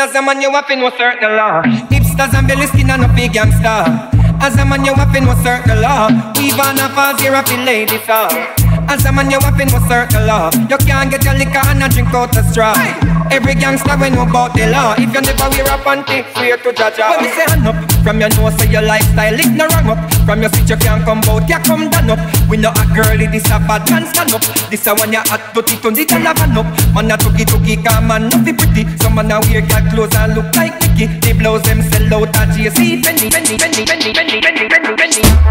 as a man you have know certain law. Hipsters and belly skin and no big gangster. As a man you have know certain law. We've on a fast here of the ladies song. As a man you have to know certain law. You can't get your liquor and a drink out the straw. Every gangster we know about the law. If you never wear a panty, swear to judge. When me say hand up, from your nose say your lifestyle it no wrong up. From your switch you can't come out, you come down up. We know a girlie, this a bad man stand up. This a one you hot, it on the calavan up. Man a tuggy tuggy, come man not be pretty. Some man a wear cat clothes and look like Mickey. The blouse them sell out at JC Penney, Penny, Penny, Penny, Penny, Penny, Penny, Penny.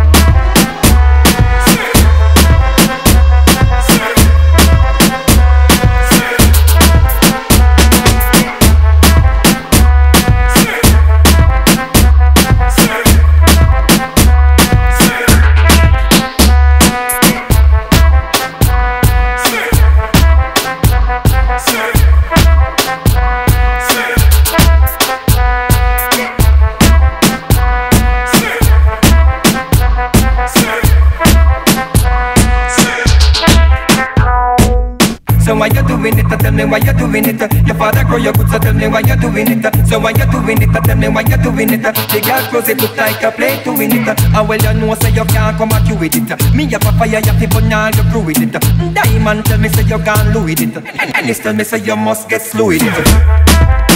So why you doing it? Tell me why you doing it. Your father grow your good, so tell me why you doing it. So why you doing it? Tell me why you doing it. The girl close it look like a play doing it. And well you know say you can't come back you with it. Me a papa you have to burn all your crew with it. Diamond tell me say you can't lose it. And Ennis tell me say you must get slow with it.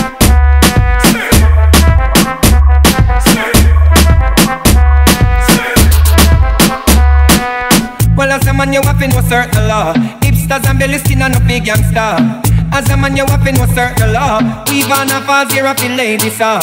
Well, as a man, you have to know certain law. Hipsters and and no big gangster. As a man, you have to know certain law. We've on a fast here of the ladies, sir.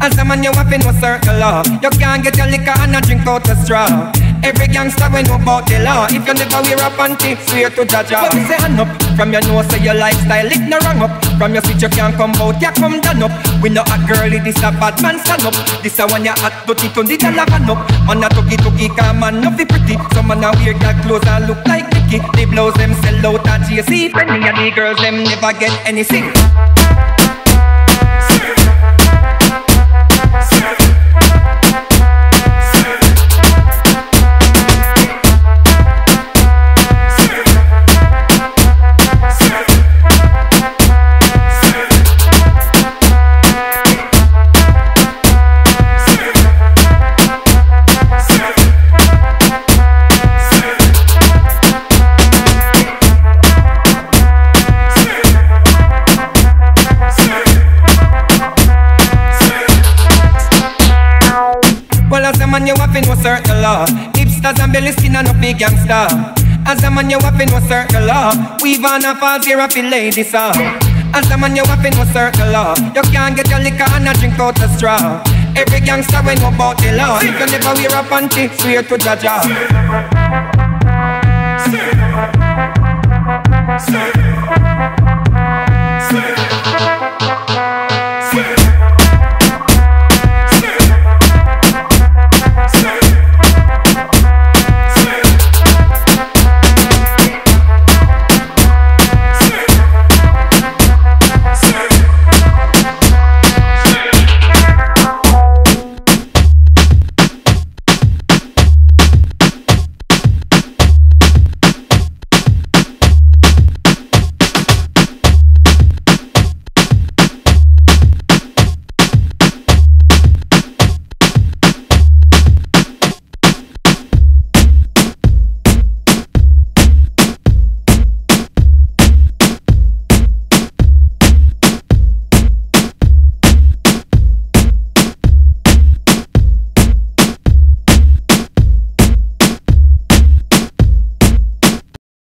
As a man, you have to know certain law. You can't get your liquor and a drink out the straw. Every gangster we know about the law. If you never wear a panty, swear to judge ya. But me say hand up from your nose, say your lifestyle it no wrong up. From your switch you can't come out, you come down up. We know a girlie, this a bad man stand up. This a one you hot, but it on the calavan up. Man a tuggy tuggy, come man no be pretty. Some man a wear that clothes and look like Mickey. The blouse them sell out at JC. Penney and the girls them never get anything. Man, you have to know certain law. Hipsters and belly skin and no big gangster. As a man, you have to know certain law. We've on a falls here of the ladies, sir. As a man, you have to know certain law. You can't get your liquor and a drink out the straw. Every gangster we know about the law. If you never wear a panty, swear to Jaja.